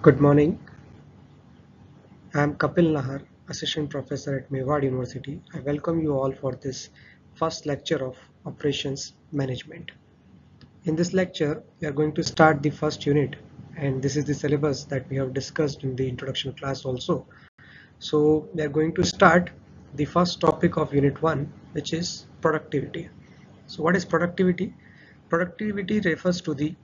Good morning. I am Kapil Nahar, Assistant Professor at Mewar University. I welcome you all for this first lecture of Operations Management. In this lecture, we are going to start the first unit and this is the syllabus that we have discussed in the introduction class also. So we are going to start the first topic of unit 1 which is productivity. So what is productivity? Productivity refers to the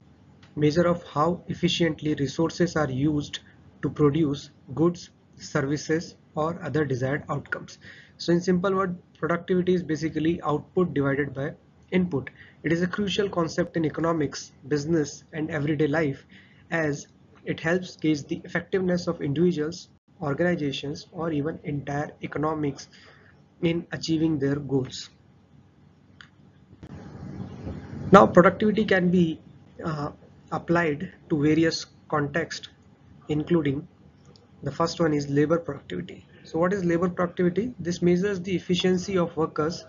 measure of how efficiently resources are used to produce goods, services or other desired outcomes. So in simple word, productivity is basically output divided by input. It is a crucial concept in economics, business and everyday life as it helps gauge the effectiveness of individuals, organizations or even entire economics in achieving their goals. Now productivity can be uh, applied to various contexts including the first one is labor productivity. So what is labor productivity? This measures the efficiency of workers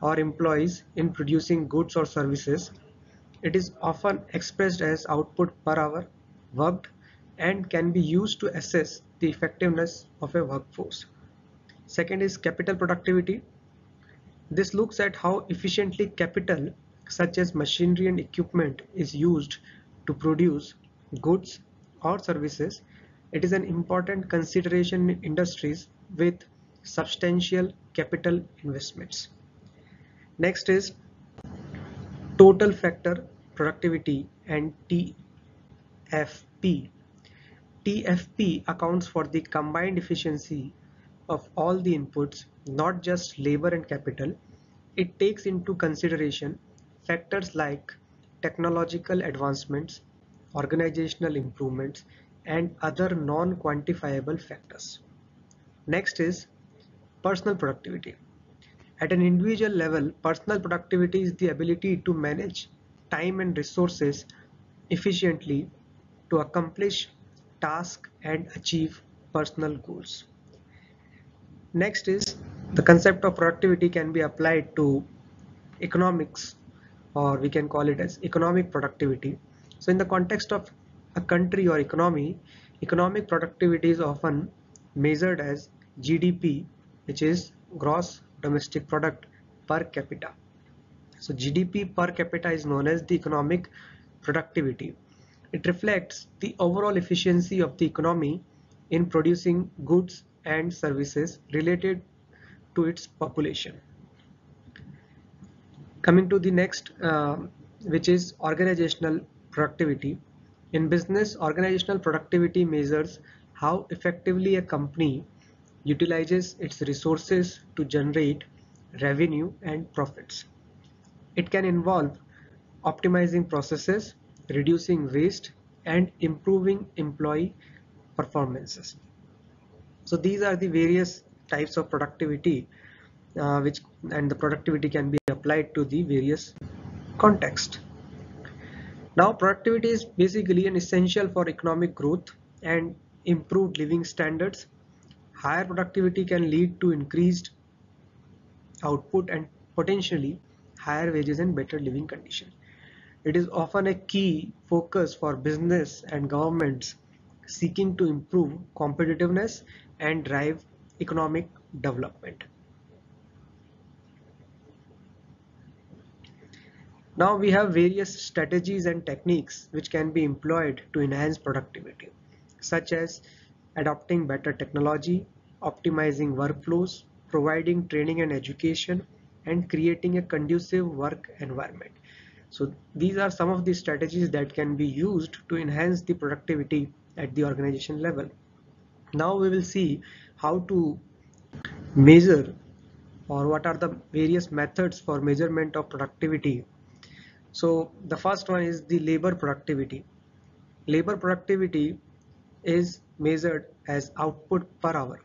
or employees in producing goods or services. It is often expressed as output per hour worked and can be used to assess the effectiveness of a workforce. Second is capital productivity. This looks at how efficiently capital such as machinery and equipment is used to produce goods or services, it is an important consideration in industries with substantial capital investments. Next is total factor productivity and TFP. TFP accounts for the combined efficiency of all the inputs, not just labor and capital. It takes into consideration factors like technological advancements, organizational improvements, and other non-quantifiable factors. Next is personal productivity. At an individual level, personal productivity is the ability to manage time and resources efficiently to accomplish tasks and achieve personal goals. Next is the concept of productivity can be applied to economics or we can call it as economic productivity. So in the context of a country or economy, economic productivity is often measured as GDP, which is gross domestic product per capita. So GDP per capita is known as the economic productivity. It reflects the overall efficiency of the economy in producing goods and services related to its population coming to the next uh, which is organizational productivity. In business organizational productivity measures how effectively a company utilizes its resources to generate revenue and profits. It can involve optimizing processes reducing waste and improving employee performances. So these are the various types of productivity uh, which and the productivity can be applied to the various context. Now productivity is basically an essential for economic growth and improved living standards. Higher productivity can lead to increased output and potentially higher wages and better living conditions. It is often a key focus for business and governments seeking to improve competitiveness and drive economic development. Now we have various strategies and techniques which can be employed to enhance productivity, such as adopting better technology, optimizing workflows, providing training and education, and creating a conducive work environment. So these are some of the strategies that can be used to enhance the productivity at the organization level. Now we will see how to measure or what are the various methods for measurement of productivity so the first one is the labor productivity. Labor productivity is measured as output per hour.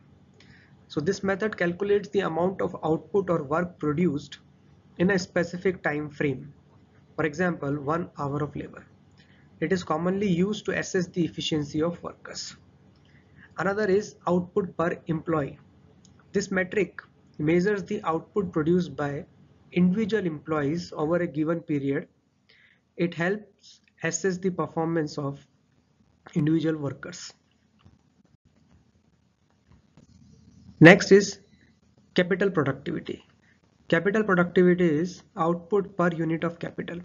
So this method calculates the amount of output or work produced in a specific time frame. For example, one hour of labor. It is commonly used to assess the efficiency of workers. Another is output per employee. This metric measures the output produced by individual employees over a given period it helps assess the performance of individual workers. Next is capital productivity. Capital productivity is output per unit of capital.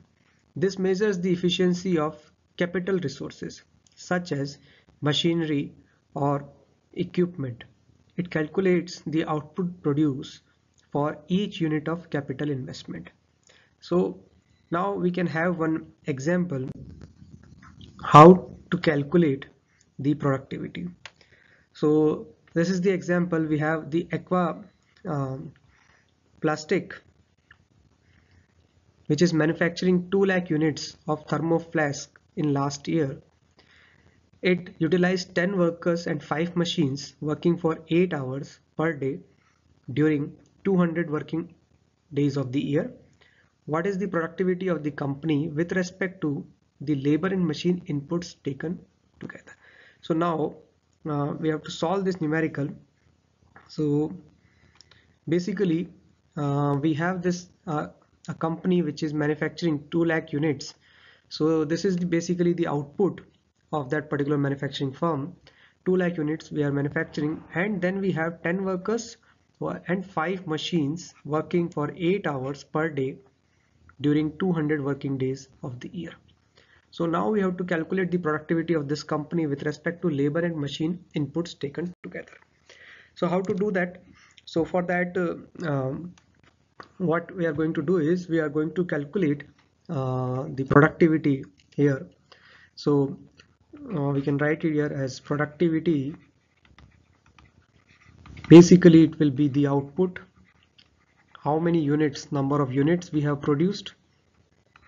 This measures the efficiency of capital resources such as machinery or equipment. It calculates the output produced for each unit of capital investment. So now we can have one example how to calculate the productivity. So this is the example we have the aqua um, plastic which is manufacturing 2 lakh units of thermo flask in last year. It utilized 10 workers and 5 machines working for 8 hours per day during 200 working days of the year. What is the productivity of the company with respect to the labor and machine inputs taken together? So now uh, we have to solve this numerical. So basically uh, we have this uh, a company which is manufacturing 2 lakh units so this is the, basically the output of that particular manufacturing firm 2 lakh units we are manufacturing and then we have 10 workers and 5 machines working for 8 hours per day during 200 working days of the year. So now we have to calculate the productivity of this company with respect to labor and machine inputs taken together. So how to do that? So for that uh, um, what we are going to do is we are going to calculate uh, the productivity here. So uh, we can write it here as productivity. Basically it will be the output how many units number of units we have produced?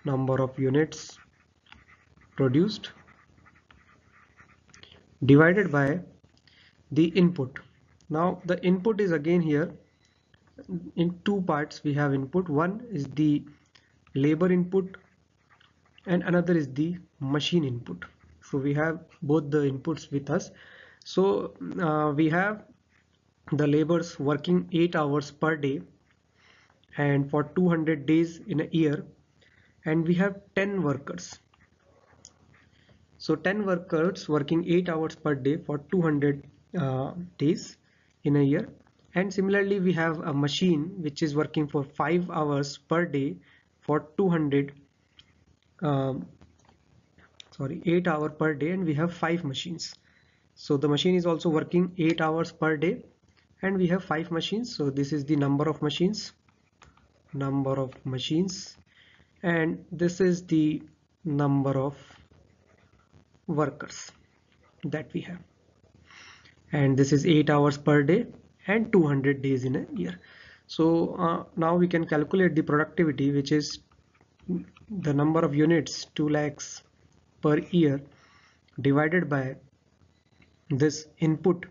Number of units produced divided by the input. Now the input is again here. In two parts we have input. One is the labor input and another is the machine input. So we have both the inputs with us. So uh, we have the labors working 8 hours per day and for 200 days in a year and we have 10 workers. So 10 workers working 8 hours per day for 200 uh, days in a year. And similarly we have a machine which is working for 5 hours per day for 200 um, sorry 8 hour per day and we have 5 machines. So the machine is also working 8 hours per day and we have 5 machines. So this is the number of machines number of machines. And this is the number of workers that we have. And this is 8 hours per day and 200 days in a year. So uh, now we can calculate the productivity which is the number of units 2 lakhs per year divided by this input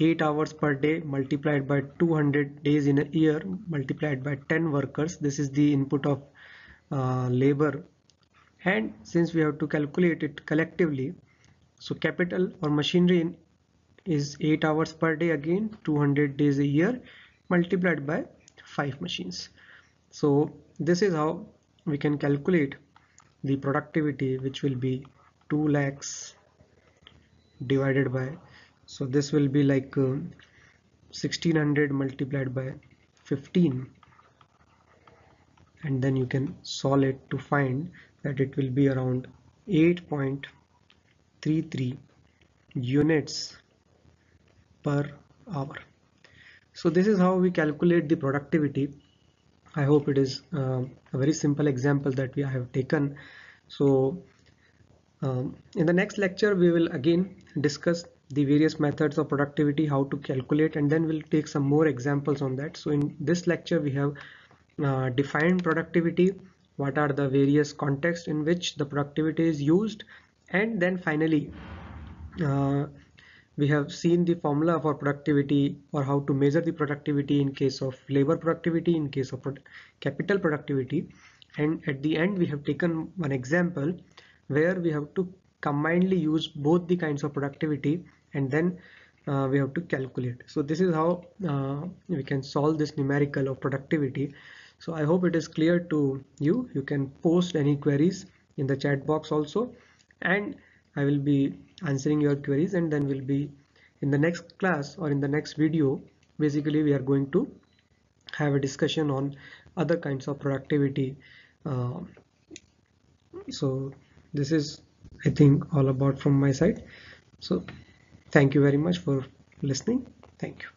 8 hours per day multiplied by 200 days in a year multiplied by 10 workers. This is the input of uh, labor. And since we have to calculate it collectively so capital or machinery is 8 hours per day again 200 days a year multiplied by 5 machines. So this is how we can calculate the productivity which will be 2 lakhs divided by so this will be like uh, 1600 multiplied by 15 and then you can solve it to find that it will be around 8.33 units per hour. So this is how we calculate the productivity. I hope it is uh, a very simple example that we have taken. So um, in the next lecture we will again discuss the various methods of productivity how to calculate and then we'll take some more examples on that. So in this lecture we have uh, defined productivity what are the various contexts in which the productivity is used and then finally uh, we have seen the formula for productivity or how to measure the productivity in case of labor productivity in case of capital productivity. And at the end we have taken one example where we have to combinedly use both the kinds of productivity and then uh, we have to calculate. So this is how uh, we can solve this numerical of productivity. So i hope it is clear to you. You can post any queries in the chat box also and I will be answering your queries and then we'll be in the next class or in the next video. Basically we are going to have a discussion on other kinds of productivity uh, so this is I think all about from my side. So thank you very much for listening. Thank you